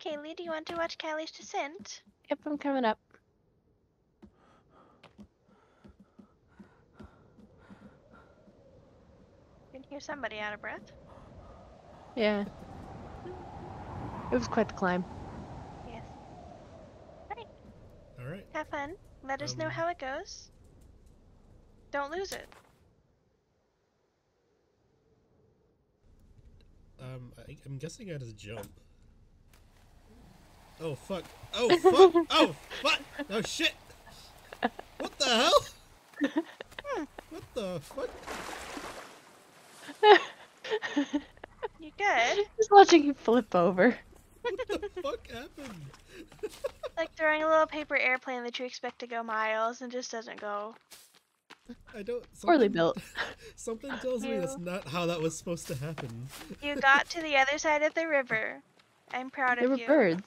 Kaylee, do you want to watch Callie's Descent? Yep, I'm coming up. You can hear somebody out of breath. Yeah. It was quite the climb. Yes. All right. Have fun. Let us know Um, how it goes. Don't lose it. Um, I, I'm guessing I just jump. Oh fuck! Oh fuck! oh fuck! Oh shit! What the hell? What the fuck? You good? Just watching you flip over. What the fuck happened? like throwing a little paper airplane that you expect to go miles and just doesn't go. I don't. Poorly something- built. Something tells me that's not how that was supposed to happen. You got to the other side of the river. I'm proud There of were you. birds.